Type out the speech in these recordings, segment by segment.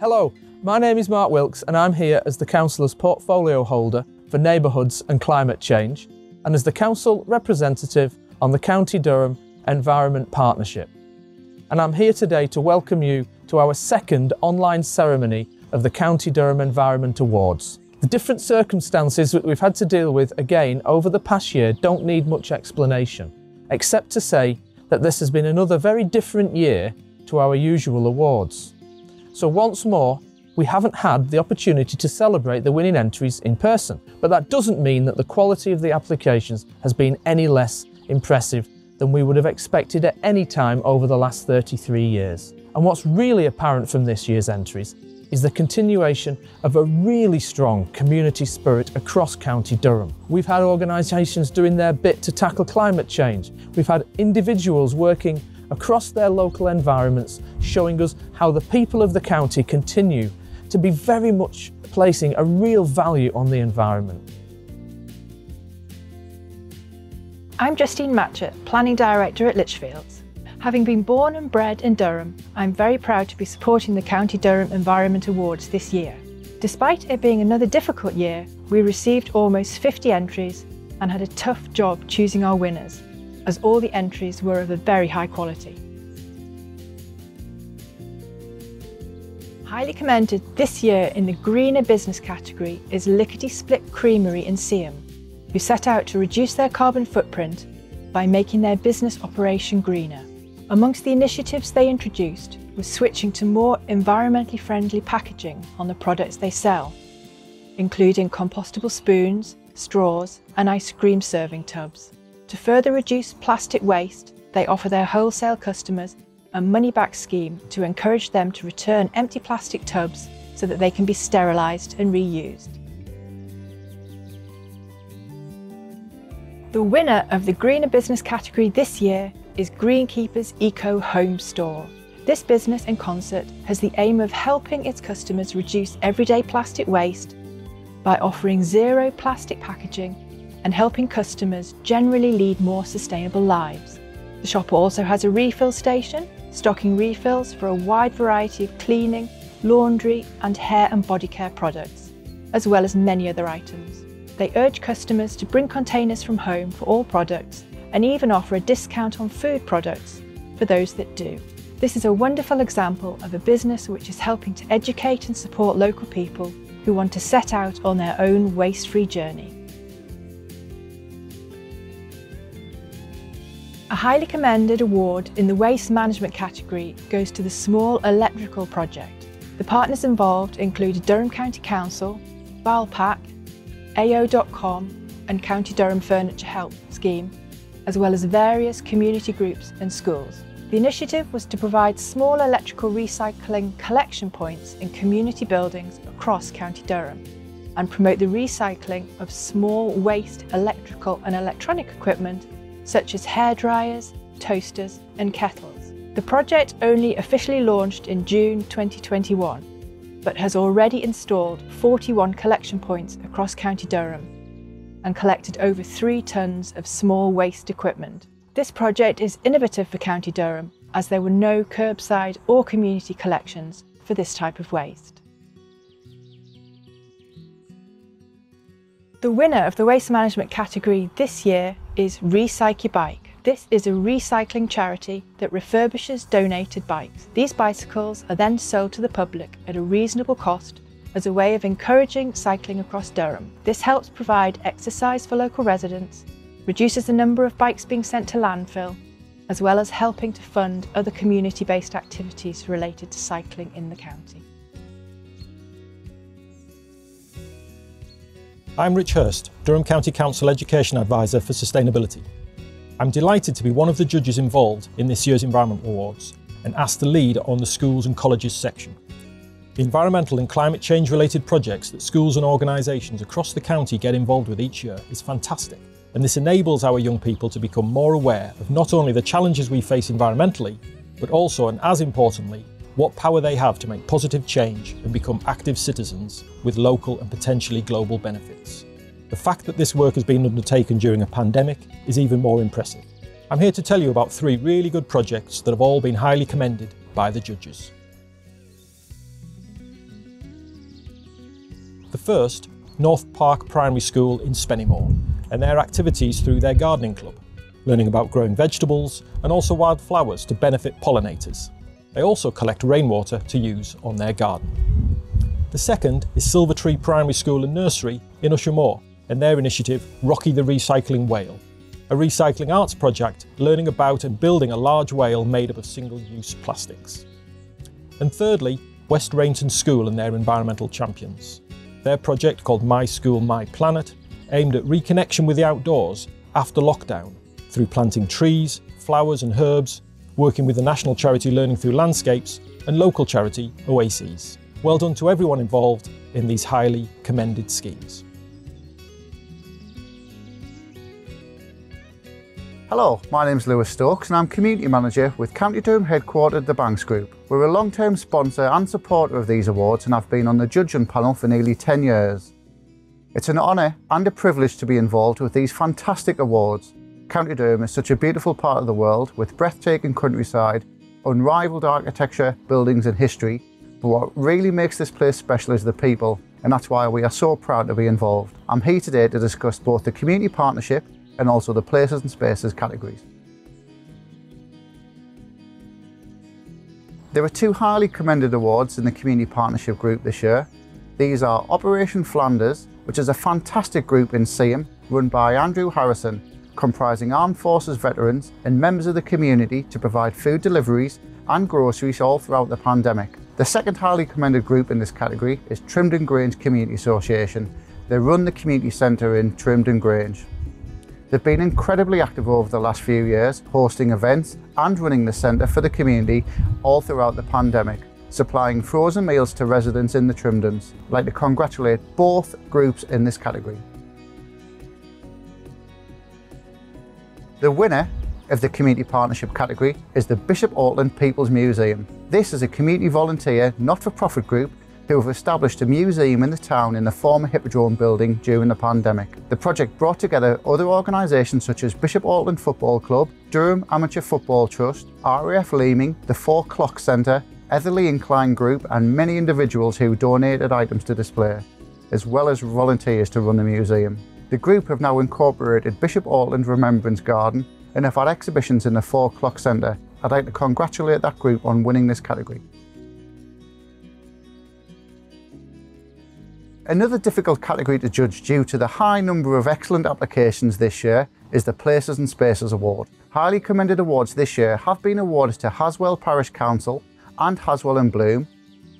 Hello, my name is Mark Wilkes and I'm here as the Council's portfolio holder for neighbourhoods and climate change and as the Council representative on the County Durham Environment Partnership. And I'm here today to welcome you to our second online ceremony of the County Durham Environment Awards. The different circumstances that we've had to deal with again over the past year don't need much explanation, except to say that this has been another very different year to our usual awards. So once more, we haven't had the opportunity to celebrate the winning entries in person, but that doesn't mean that the quality of the applications has been any less impressive than we would have expected at any time over the last 33 years. And what's really apparent from this year's entries is the continuation of a really strong community spirit across County Durham. We've had organisations doing their bit to tackle climate change. We've had individuals working across their local environments showing us how the people of the county continue to be very much placing a real value on the environment. I'm Justine Matchett, Planning Director at Lichfields. Having been born and bred in Durham, I'm very proud to be supporting the County Durham Environment Awards this year. Despite it being another difficult year, we received almost 50 entries and had a tough job choosing our winners, as all the entries were of a very high quality. Highly commended this year in the Greener Business category is Lickety Split Creamery in Seaham, who set out to reduce their carbon footprint by making their business operation greener. Amongst the initiatives they introduced was switching to more environmentally friendly packaging on the products they sell, including compostable spoons, straws and ice cream serving tubs. To further reduce plastic waste, they offer their wholesale customers a money-back scheme to encourage them to return empty plastic tubs so that they can be sterilised and reused. The winner of the Greener Business category this year is Greenkeepers Eco Home Store. This business in Consett has the aim of helping its customers reduce everyday plastic waste by offering zero plastic packaging and helping customers generally lead more sustainable lives. The shop also has a refill station, stocking refills for a wide variety of cleaning, laundry and hair and body care products, as well as many other items. They urge customers to bring containers from home for all products and even offer a discount on food products for those that do. This is a wonderful example of a business which is helping to educate and support local people who want to set out on their own waste-free journey. A highly commended award in the waste management category goes to the Small Electrical Project. The partners involved include Durham County Council, Valpak, AO.com and County Durham Furniture Help Scheme as well as various community groups and schools. The initiative was to provide small electrical recycling collection points in community buildings across County Durham and promote the recycling of small waste electrical and electronic equipment such as hair dryers, toasters and kettles. The project only officially launched in June 2021 but has already installed 41 collection points across County Durham and collected over three tonnes of small waste equipment. This project is innovative for County Durham as there were no curbside or community collections for this type of waste. The winner of the waste management category this year is Recycle Bike. This is a recycling charity that refurbishes donated bikes. These bicycles are then sold to the public at a reasonable cost as a way of encouraging cycling across Durham. This helps provide exercise for local residents, reduces the number of bikes being sent to landfill, as well as helping to fund other community-based activities related to cycling in the county. I'm Rich Hurst, Durham County Council Education Advisor for Sustainability. I'm delighted to be one of the judges involved in this year's Environment Awards and asked to lead on the Schools and Colleges section. The environmental and climate change related projects that schools and organisations across the county get involved with each year is fantastic. And this enables our young people to become more aware of not only the challenges we face environmentally, but also, and as importantly, what power they have to make positive change and become active citizens with local and potentially global benefits. The fact that this work has been undertaken during a pandemic is even more impressive. I'm here to tell you about three really good projects that have all been highly commended by the judges. The first, North Park Primary School in Spennymoor, and their activities through their gardening club, learning about growing vegetables and also wild flowers to benefit pollinators. They also collect rainwater to use on their garden. The second is Silver Tree Primary School and Nursery in Ushaw Moor, and their initiative Rocky the Recycling Whale, a recycling arts project learning about and building a large whale made up of single-use plastics. And thirdly, West Rainton School and their environmental champions. Their project called My School, My Planet aimed at reconnection with the outdoors after lockdown through planting trees, flowers and herbs, working with the national charity Learning Through Landscapes and local charity Oases. Well done to everyone involved in these highly commended schemes. Hello, my name is Lewis Stokes and I'm Community Manager with County Durham headquartered The Banks Group. We're a long-term sponsor and supporter of these awards and I've been on the judging panel for nearly 10 years. It's an honour and a privilege to be involved with these fantastic awards. County Durham is such a beautiful part of the world with breathtaking countryside, unrivalled architecture, buildings and history, but what really makes this place special is the people and that's why we are so proud to be involved. I'm here today to discuss both the community partnership and also the places and spaces categories. There are two highly commended awards in the Community Partnership Group this year. These are Operation Flanders, which is a fantastic group in Seaham run by Andrew Harrison, comprising armed forces veterans and members of the community to provide food deliveries and groceries all throughout the pandemic. The second highly commended group in this category is Trimdon Grange Community Association. They run the community centre in Trimdon Grange. They've been incredibly active over the last few years, hosting events and running the centre for the community all throughout the pandemic, supplying frozen meals to residents in the Trimdons. I'd like to congratulate both groups in this category. The winner of the Community Partnership category is the Bishop Auckland People's Museum. This is a community volunteer, not-for-profit group who have established a museum in the town in the former Hippodrome building during the pandemic. The project brought together other organisations such as Bishop Auckland Football Club, Durham Amateur Football Trust, RAF Leeming, the Four Clock Centre, Etherley Incline Group and many individuals who donated items to display, as well as volunteers to run the museum. The group have now incorporated Bishop Auckland Remembrance Garden and have had exhibitions in the Four Clock Centre. I'd like to congratulate that group on winning this category. Another difficult category to judge due to the high number of excellent applications this year is the Places and Spaces Award. Highly commended awards this year have been awarded to Haswell Parish Council and Haswell and Bloom,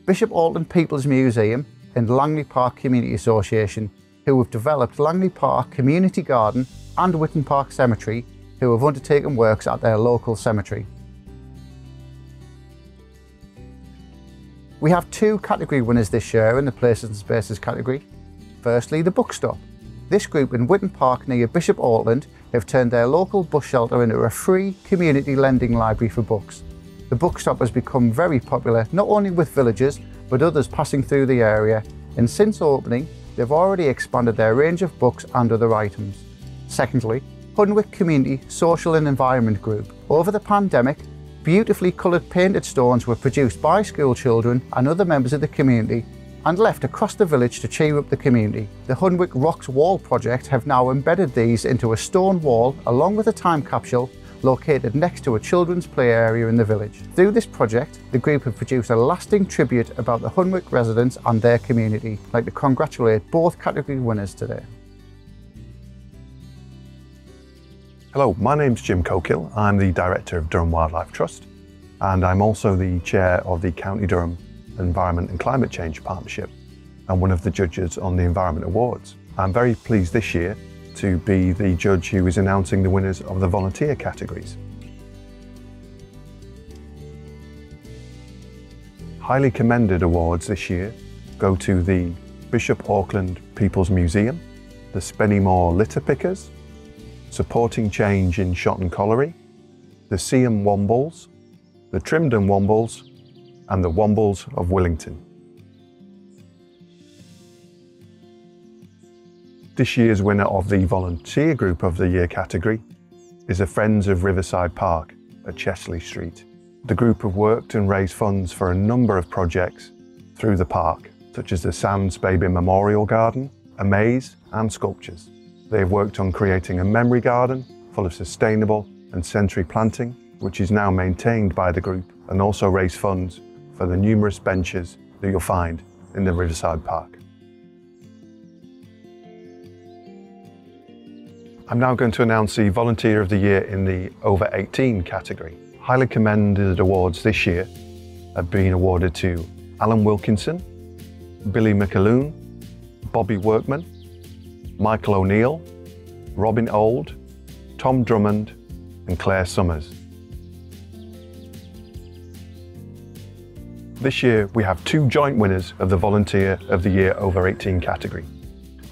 Bishop Auckland People's Museum and Langley Park Community Association who have developed Langley Park Community Garden and Witton Park Cemetery who have undertaken works at their local cemetery. We have two category winners this year in the Places and Spaces category. Firstly, the Bookstop. This group in Witton Park near Bishop Auckland have turned their local bus shelter into a free community lending library for books. The bookstop has become very popular not only with villagers but others passing through the area and since opening they've already expanded their range of books and other items. Secondly, Hunwick Community Social and Environment Group. Over the pandemic, Beautifully coloured painted stones were produced by school children and other members of the community and left across the village to cheer up the community. The Hunwick Rocks Wall project have now embedded these into a stone wall along with a time capsule located next to a children's play area in the village. Through this project, the group have produced a lasting tribute about the Hunwick residents and their community. I'd like to congratulate both category winners today. Hello, my name's Jim Cokill. I'm the Director of Durham Wildlife Trust and I'm also the Chair of the County Durham Environment and Climate Change Partnership and one of the judges on the Environment Awards. I'm very pleased this year to be the judge who is announcing the winners of the volunteer categories. Highly commended awards this year go to the Bishop Auckland People's Museum, the Spennymoor Litter Pickers, supporting change in Shotton Colliery, the Seaham Wombles, the Trimdon Wombles, and the Wombles of Willington. This year's winner of the Volunteer Group of the Year category is the Friends of Riverside Park at Chester-le-Street. The group have worked and raised funds for a number of projects through the park, such as the Sands Baby Memorial Garden, a maze, and sculptures. They have worked on creating a memory garden full of sustainable and sensory planting, which is now maintained by the group, and also raised funds for the numerous benches that you'll find in the Riverside Park. I'm now going to announce the Volunteer of the Year in the Over 18 category. Highly commended awards this year have been awarded to Alan Wilkinson, Billy McAloon, Bobby Workman, Michael O'Neill, Robin Old, Tom Drummond, and Claire Summers. This year we have two joint winners of the Volunteer of the Year over 18 category.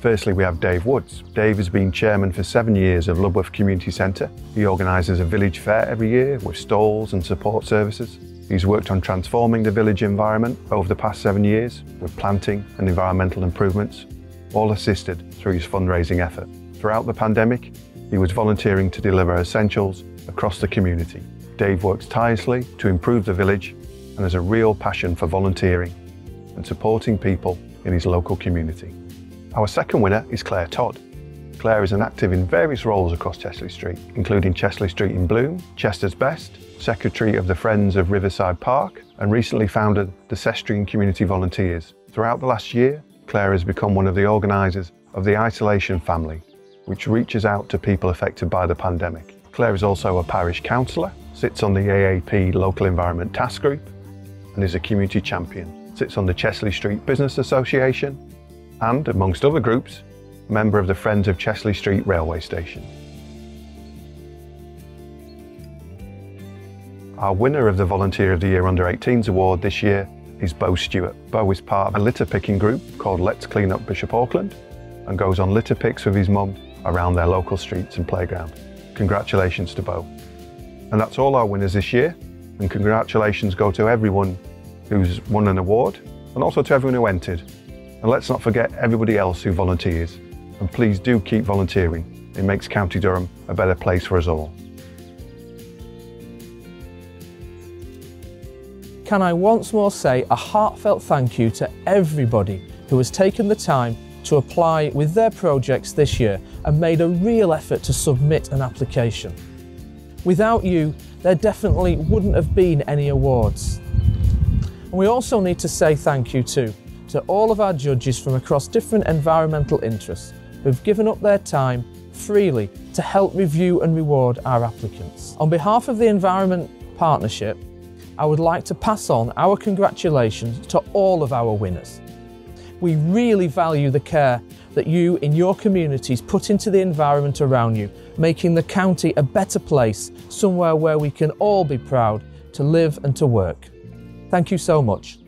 Firstly, we have Dave Woods. Dave has been chairman for seven years of Ludworth Community Centre. He organises a village fair every year with stalls and support services. He's worked on transforming the village environment over the past seven years with planting and environmental improvements, all assisted through his fundraising effort. Throughout the pandemic, he was volunteering to deliver essentials across the community. Dave works tirelessly to improve the village and has a real passion for volunteering and supporting people in his local community. Our second winner is Claire Todd. Claire is an active in various roles across Chester-le-Street, including Chester-le-Street in Bloom, Chester's Best, Secretary of the Friends of Riverside Park, and recently founded the Cestrian Community Volunteers. Throughout the last year, Claire has become one of the organisers of the Isolation Family, which reaches out to people affected by the pandemic. Claire is also a parish councillor, sits on the AAP Local Environment Task Group, and is a community champion. Sits on the Chester-le-Street Business Association, and, amongst other groups, member of the Friends of Chester-le-Street Railway Station. Our winner of the Volunteer of the Year Under 18s award this year is Bo Stewart. Bo is part of a litter picking group called Let's Clean Up Bishop Auckland and goes on litter picks with his mum around their local streets and playground. Congratulations to Bo. And that's all our winners this year. And congratulations go to everyone who's won an award and also to everyone who entered. And let's not forget everybody else who volunteers. And please do keep volunteering. It makes County Durham a better place for us all. Can I once more say a heartfelt thank you to everybody who has taken the time to apply with their projects this year and made a real effort to submit an application. Without you, there definitely wouldn't have been any awards. And we also need to say thank you too to all of our judges from across different environmental interests who've given up their time freely to help review and reward our applicants. On behalf of the Environment Partnership, I would like to pass on our congratulations to all of our winners. We really value the care that you in your communities put into the environment around you, making the county a better place, somewhere where we can all be proud to live and to work. Thank you so much.